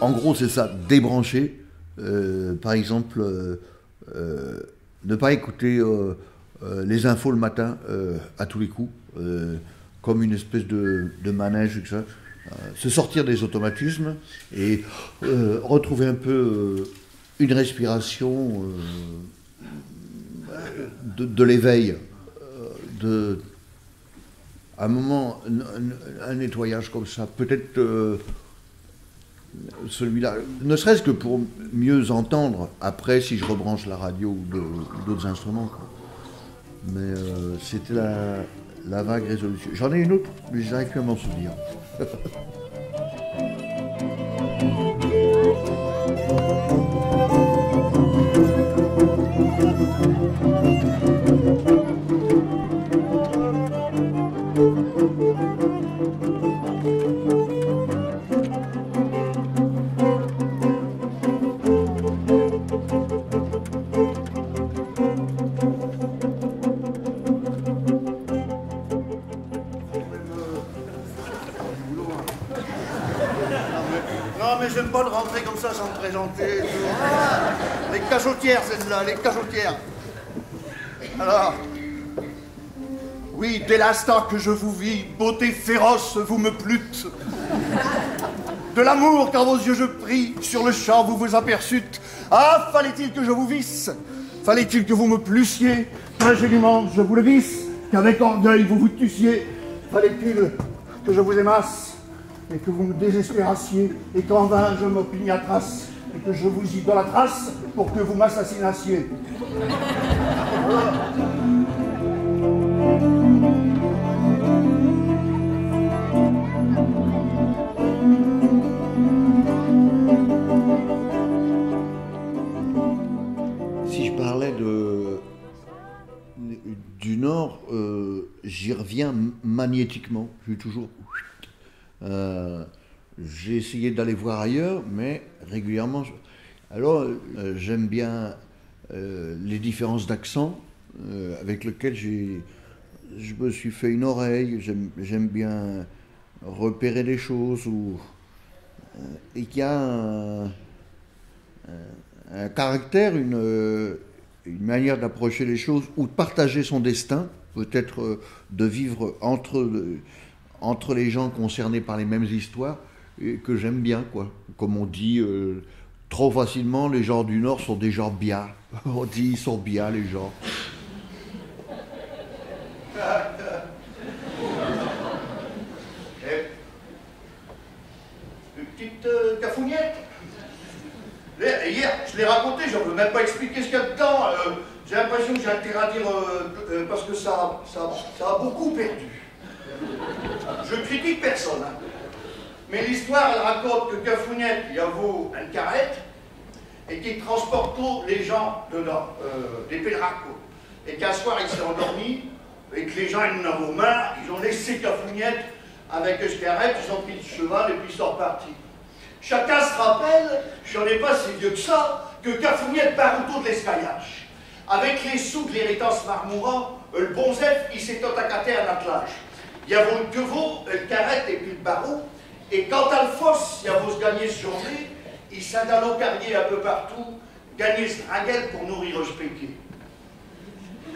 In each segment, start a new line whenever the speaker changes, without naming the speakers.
En, gros, c'est ça, débrancher. Euh, par exemple, euh, euh, ne pas écouter les infos le matin à tous les coups, comme une espèce de, manège, se sortir des automatismes et retrouver un peu une respiration de, l'éveil, un moment, un, nettoyage comme ça, peut-être euh, celui-là, ne serait-ce que pour mieux entendre après si je rebranche la radio ou d'autres instruments. Mais euh, c'était la, la vague résolution. J'en ai une autre, mais j'arrive plus à m'en souvenir.
Non, mais j'aime pas de rentrer comme ça sans me présenter. Ah, les cachotières, celles-là, les cachotières. Alors, oui, dès l'instant que je vous vis, beauté féroce, vous me plûtes. De l'amour, quand vos yeux je prie, sur le champ vous vous aperçûtes. Ah, fallait-il que je vous visse? Fallait-il que vous me plussiez? Ingénument, je vous le visse, qu'avec orgueil vous vous tussiez. Fallait-il que je vous aimasse? Et que vous me désespérassiez, et qu'en vain je m'opiniâtrasse, et que je vous idolâtrasse pour que vous m'assassinassiez.
Si je parlais de, du Nord, euh, j'y reviens magnétiquement. Je suis toujours. Euh, J'ai essayé d'aller voir ailleurs, mais régulièrement. Alors, euh, j'aime bien euh, les différences d'accent avec lesquelles j'ai. Je me suis fait une oreille. J'aime bien repérer des choses ou et qu'il y a un, caractère, une, une manière d'approcher les choses ou de partager son destin, peut-être de vivre entre, entre les gens concernés par les mêmes histoires, que j'aime bien, quoi. Comme on dit euh, trop facilement, les gens du Nord sont des gens bien. On dit ils sont bien, les gens.
Eh, Une petite euh, Hier, je l'ai raconté, je ne peux même pas expliquer ce qu'il y a dedans. euh, j'ai l'impression que j'ai intérêt à dire, euh, parce que ça, ça a beaucoup perdu. Je critique personne, hein. mais l'histoire, elle raconte que Cafouniette, il y a vous une carrette, et qui transporte tous les gens dedans, euh, des pèlerins. Et qu'un soir, il s'est endormi, et que les gens, ils en ont marre, ils ont laissé Cafouniette avec Escarrette, ils ont pris le cheval, et puis ils sont repartis. Chacun se rappelle, je n'en ai pas si vieux que ça, que Cafouniette part autour de l'escaillage. Avec les sous de l'héritance marmourant, euh, le bon Zef, il s'est attaqué à l'attelage. Il y a vos quevaux, le carrette et puis le barreau. Et quand à le fosse, il y a vos gagner ce journée, il au carrier un peu partout, gagner ce pour nourrir le spéqué.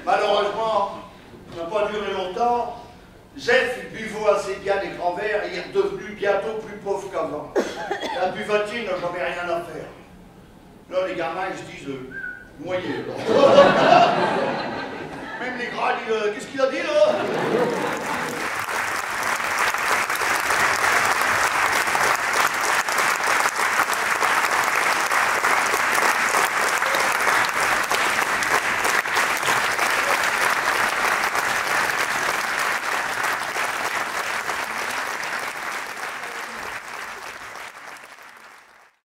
Malheureusement, ça n'a pas duré longtemps. Zef, buvait assez bien des grands verres et il est redevenu bientôt plus pauvre qu'avant. La buvatier n'a jamais rien à faire. Là, les gamins, ils se disent, euh, là. Même les gras disent, euh, qu'est-ce qu'il a dit là?